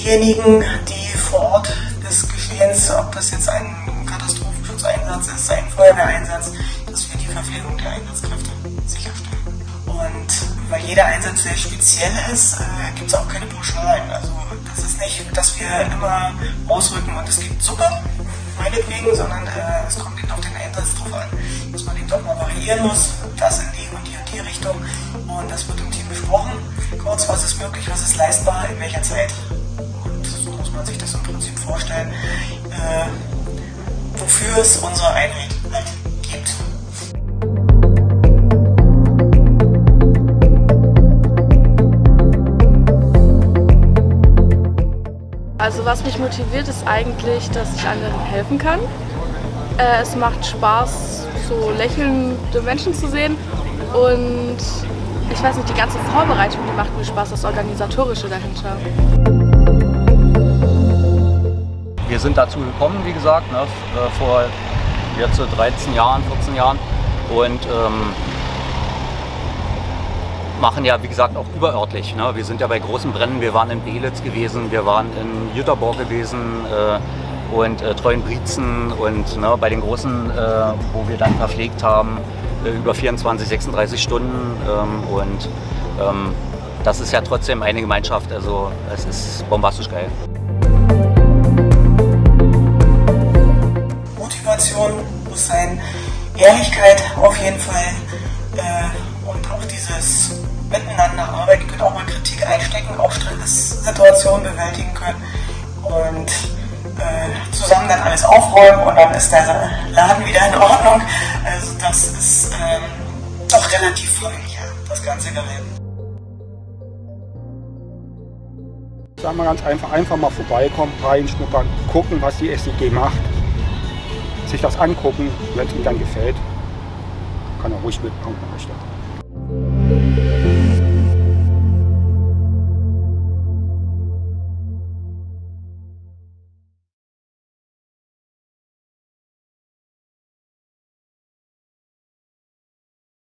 diejenigen, die vor Ort des Geschehens, ob das jetzt ein Katastrophenschutzeinsatz ist, ein Feuerwehreinsatz, dass wir die Verpflegung der Einsatzkräfte sicherstellen. Und weil jeder Einsatz sehr speziell ist, äh, gibt es auch keine Pauschalen. Also das ist nicht, dass wir immer ausrücken und es gibt Suppe, meinetwegen, sondern äh, es kommt eben auf den Einsatz drauf an, dass man den doch mal variieren muss, das in die und die und die Richtung. Und das wird im Team besprochen. Kurz, was ist möglich, was ist leistbar, in welcher Zeit. Man sich das im Prinzip vorstellen, äh, wofür es unsere Einheit halt gibt. Also was mich motiviert, ist eigentlich, dass ich anderen helfen kann. Äh, es macht Spaß, so lächelnde Menschen zu sehen und ich weiß nicht, die ganze Vorbereitung, die macht mir Spaß, das Organisatorische dahinter. Wir sind dazu gekommen, wie gesagt, ne, äh, vor jetzt 13 Jahren, 14 Jahren und ähm, machen ja, wie gesagt, auch überörtlich. Ne? Wir sind ja bei großen Brennen, wir waren in Belitz gewesen, wir waren in Jüterborg gewesen äh, und äh, Treuenbrietzen und ne, bei den großen, äh, wo wir dann verpflegt haben, äh, über 24, 36 Stunden ähm, und ähm, das ist ja trotzdem eine Gemeinschaft, also es ist bombastisch geil. Muss sein, Ehrlichkeit auf jeden Fall äh, und auch dieses miteinander arbeiten können, auch mal Kritik einstecken, auch Stresssituationen bewältigen können und äh, zusammen dann alles aufräumen und dann ist der Laden wieder in Ordnung. Also das ist ähm, doch relativ familiär, das ganze Gerät. Sagen wir ganz einfach, einfach mal vorbeikommen, reinschnuppern, gucken, was die SEG macht, sich das angucken, wenn es ihm dann gefällt, kann er ruhig mitmachen, wenn er möchte.